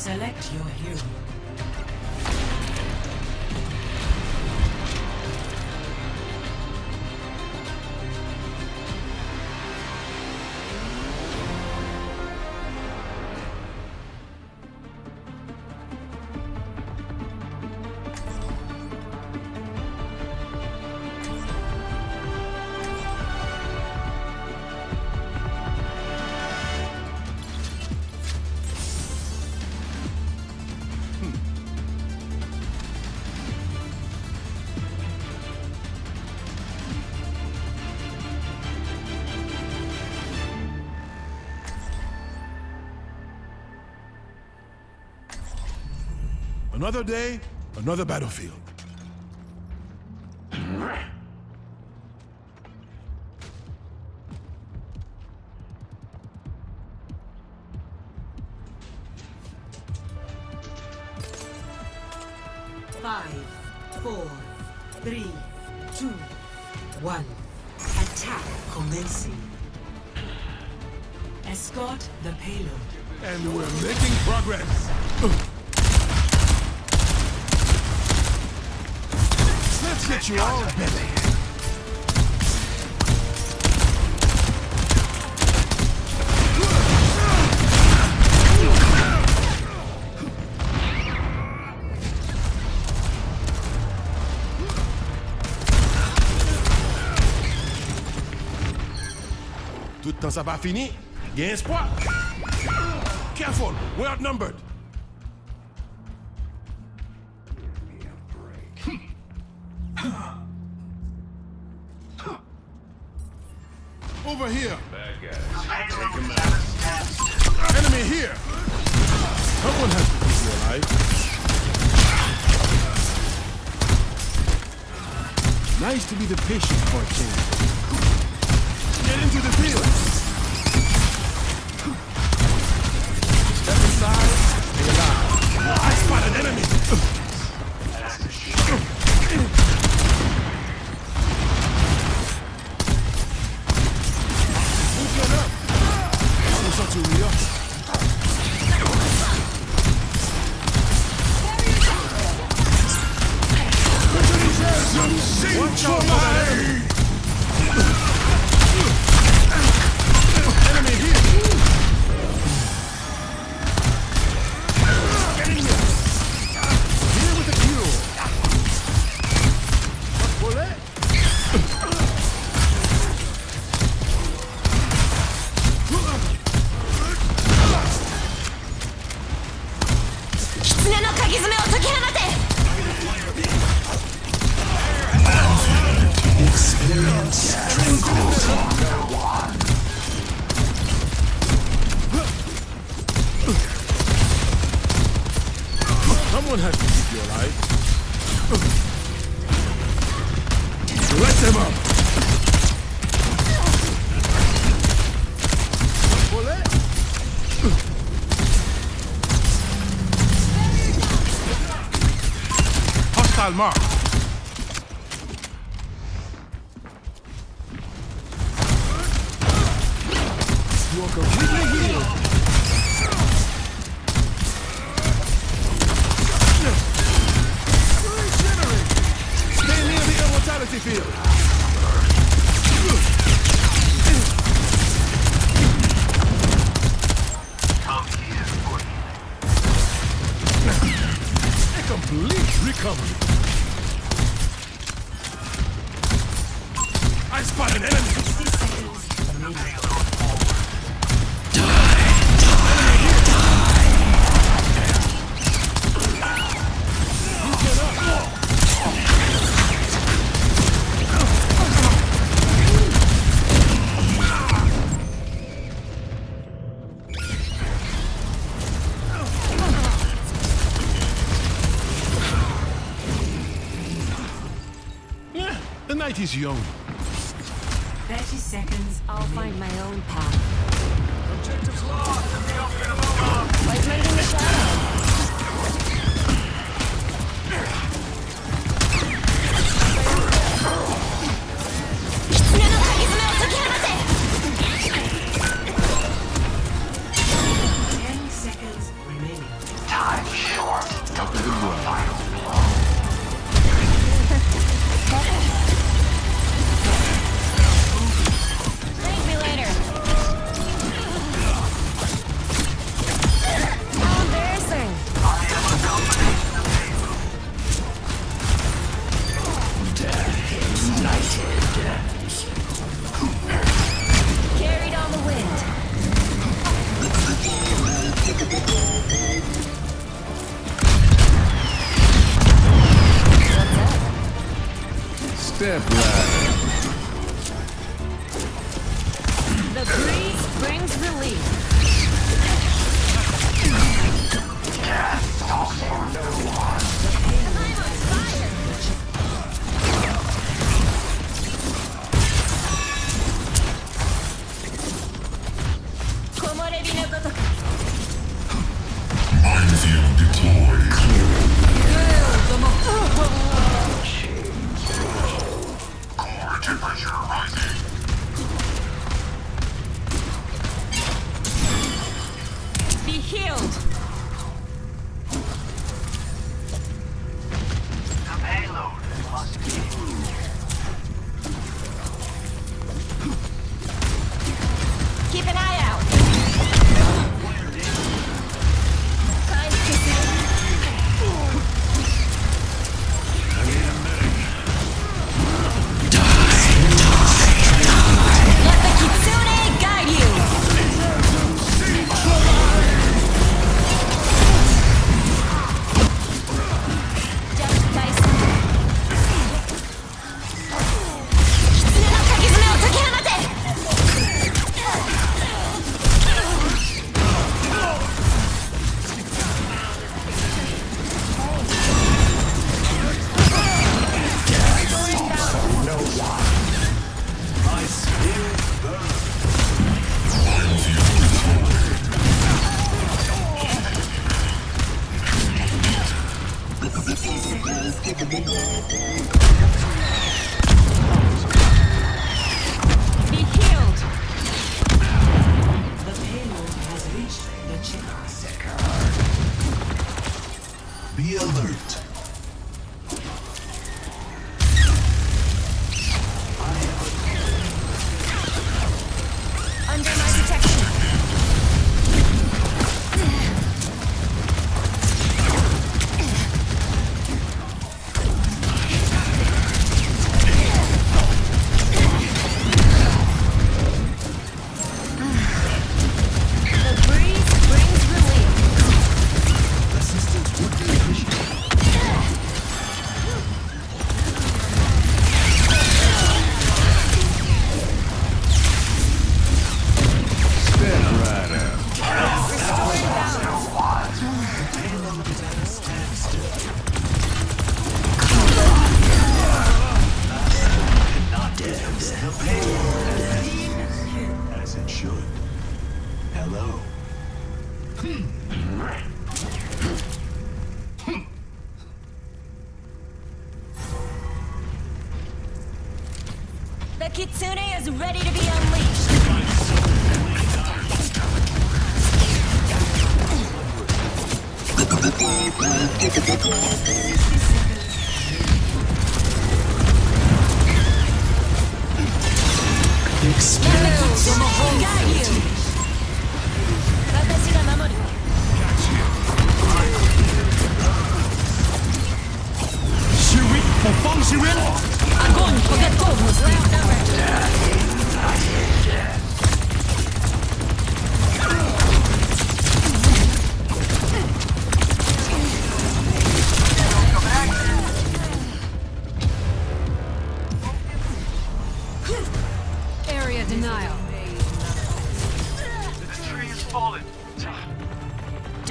Select your hero. Another day, another battlefield. Five, four, three, two, one. Attack commencing. Escort the payload. And we're making progress. Let's get you all busy. Tout le temps ça va fini. Il y a espoir. Careful, we're outnumbered. Nice to be the patient for a change. Get into the field. Step inside. Stay alive. I spot an enemy. Watch out for that Someone You should. Hello. The Kitsune is ready to be unleashed. Got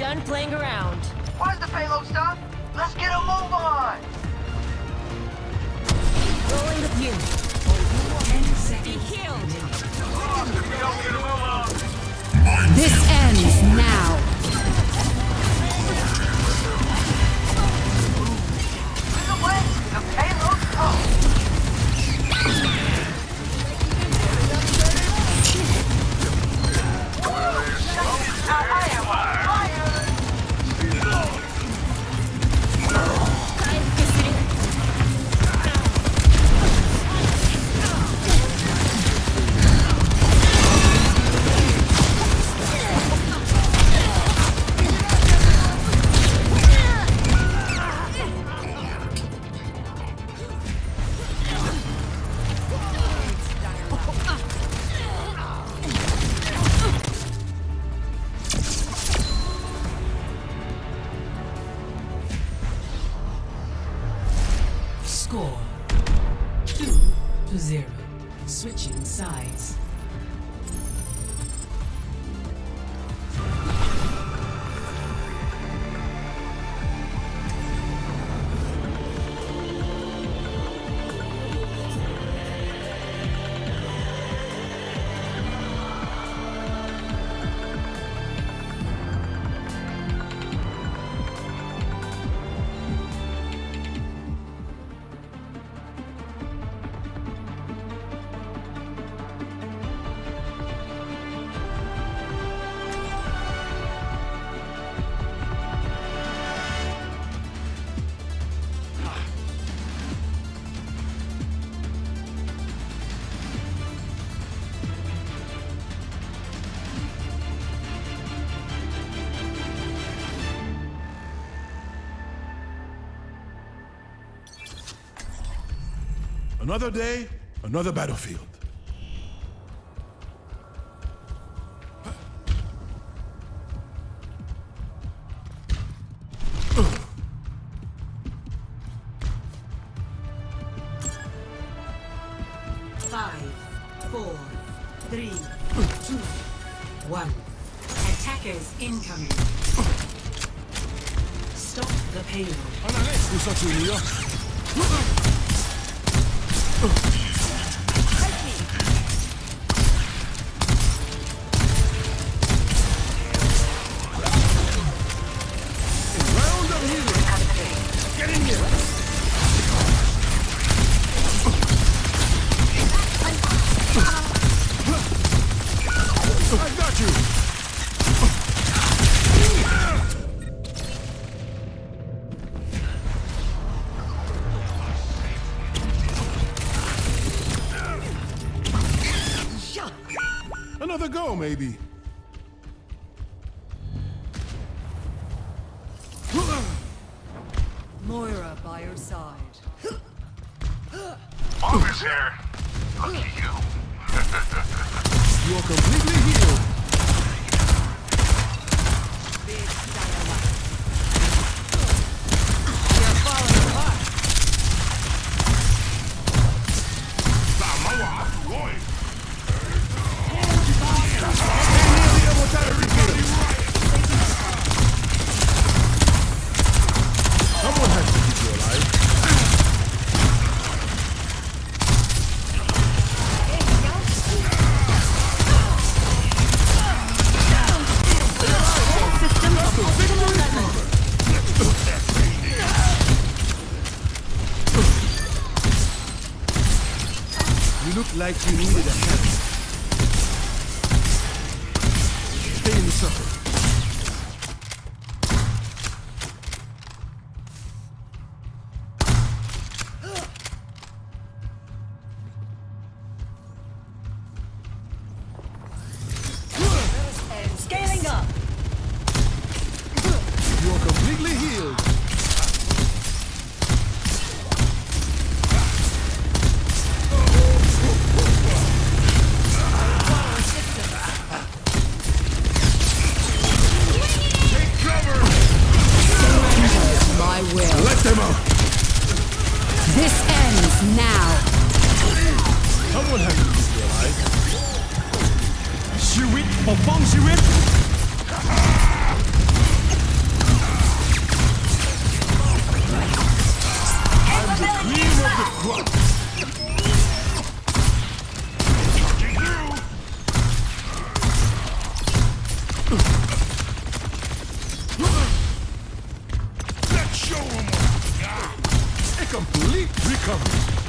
Done playing around. Why's the payload stop? Let's get a move on! Rolling with you. Ten Be seconds. healed. This ends now. The way, the payload's come! Score two to zero. Switching sides. Another day, another battlefield. Another go, maybe. Moira by your side. Marvin's here. Lucky you. You are completely healed. Complete recovery.